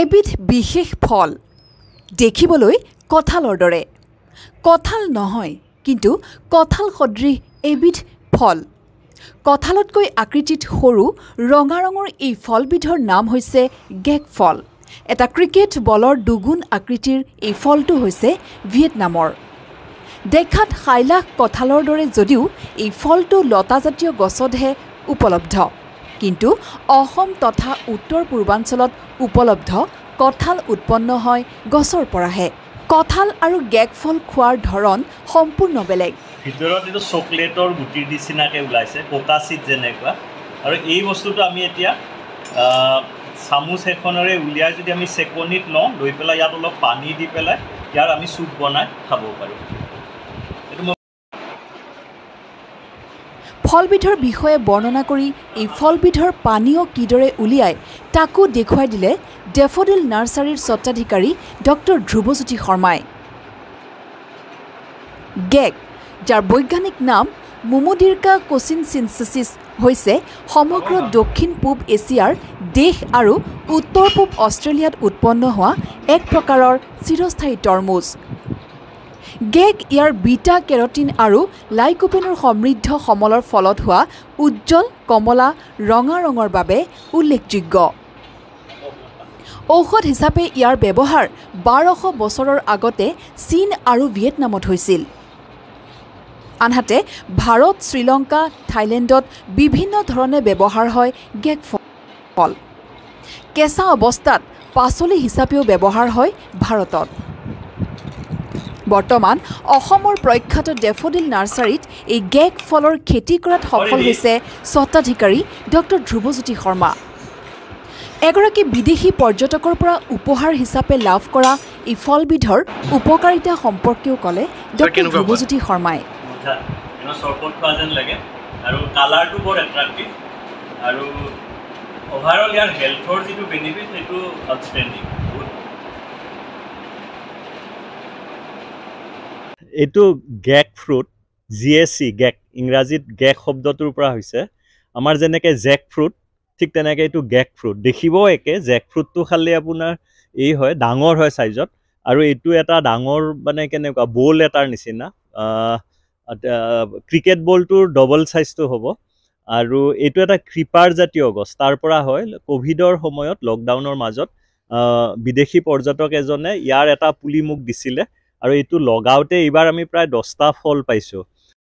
এবিধ বিশেষ ফল দেখিবলৈ কঁঠালৰ দৰে। কঁঠাল নহয় কিন্তু কঁঠাল সদৃশ এবিধ ফল। কঁঠালতকৈ আকৃতিত সৰু ৰঙা ৰঙৰ এই ফলবিধৰ নাম হৈছে গেক ফল। এটা ক্ৰিকেট বলৰ দুগুণ আকৃতিৰ এই ফলটো হৈছে ভিয়েটনামৰ। দেখাত সাইলাখ কঁঠালৰ দৰে যদিও এই ফলটো লতাজাতীয় গছতহে উপলব্ধ। কিন্তু অসম তথা উত্তৰ পূৰ্বাঞ্চলত উপলব্ধ কঁঠাল উৎপন্ন হয় গছৰ পৰাহে। কঁঠাল আৰু গেক ফল খোৱাৰ ধৰণ সম্পূৰ্ণ বেলেগ। ভিতৰত এইটো চকলেটৰ গুটিৰ নিচিনাকৈ ওলাইছে পকা চিট যেনেকুৱা। আৰু এই বস্তুটো আমি এতিয়া চামুচ এখনেৰে উলিয়াই যদি আমি চেকনিত লওঁ লৈ পেলাই ইয়াত অলপ পানী দি পেলাই ইয়াৰ আমি চুপ বনাই খাব পাৰোঁ এইটো মই ফলবিধৰ বিষয়ে বৰ্ণনা কৰি এই ফলবিধৰ পানীয় কিদৰে উলিয়াই তাকো দেখুৱাই দিলে ডেফডিল নাৰ্চাৰীৰ স্বত্বাধিকাৰী ডক্টৰ ধ্ৰুৱজ্যোতি শৰ্মাই। গেক যাৰ বৈজ্ঞানিক নাম মোমোডিৰ্কা কোচিনচিনচিছ হৈছে সমগ্ৰ দক্ষিণ পূব এছিয়াৰ দেশ আৰু উত্তৰ পূব অষ্ট্ৰেলিয়াত উৎপন্ন হোৱা এক প্ৰকাৰৰ চিৰস্থায়ী তৰমুজ। গেক ইয়াৰ বিটা কেৰটিন আৰু লাইকোপেনৰ সমৃদ্ধ সমলৰ ফলত হোৱা উজ্জ্বল কমলা ৰঙা ৰঙৰ বাবে উল্লেখযোগ্য। ঔষধ হিচাপে ইয়াৰ ব্যৱহাৰ বাৰশ বছৰৰ আগতে চীন আৰু ভিয়েটনামত হৈছিল। আনহাতে ভাৰত শ্ৰীলংকা থাইলেণ্ডত বিভিন্ন ধৰণে ব্যৱহাৰ হয় গেক ফল। কেঁচা অৱস্থাত পাচলি হিচাপেও ব্যৱহাৰ হয় ভাৰতত। বৰ্তমান অসমৰ প্ৰখ্যাত ডেফডিল নাৰ্চাৰীত এই গেক ফলৰ খেতি কৰাত সফল হৈছে স্বত্বাধিকাৰী ডক্টৰ ধ্ৰুৱজ্যোতি শৰ্মা। এগৰাকী বিদেশী পৰ্যটকৰ পৰা উপহাৰ হিচাপে লাভ কৰা এই ফলবিধৰ উপকাৰিতা সম্পৰ্কেও ক'লে ডক্টৰ ধ্ৰুৱজ্যোতি শৰ্মাই। কালাৰটো বৰ এট্ৰেক্টিভ আৰু অভাৰঅল ইয়াৰ হেল্থৰ যিটো বেনিফিট সেইটো আউটষ্টেণ্ডিং এইটো গেক ফ্ৰুট জি এছ চি গেক ইংৰাজীত গেক শব্দটোৰ পৰা হৈছে। আমাৰ যেনেকৈ জেক ফ্ৰুট ঠিক তেনেকৈ এইটো গেক ফ্ৰুট দেখিবও একে জেক ফ্ৰুটটো খালি আপোনাৰ এই হয় ডাঙৰ হয় চাইজত আৰু এইটো এটা ডাঙৰ মানে কেনেকুৱা বল এটাৰ নিচিনা। ক্ৰিকেট বলটোৰ ডবল চাইজটো হ'ব। আৰু এইটো এটা ক্ৰিপাৰ জাতীয় গছ। তাৰ পৰা হয় ক'ভিডৰ সময়ত লকডাউনৰ মাজত বিদেশী পৰ্যটক এজনে ইয়াৰ এটা পুলি মোক দিছিলে। আৰু এইটো লগাওঁতে এইবাৰ আমি প্ৰায় দহটা ফল পাইছোঁ।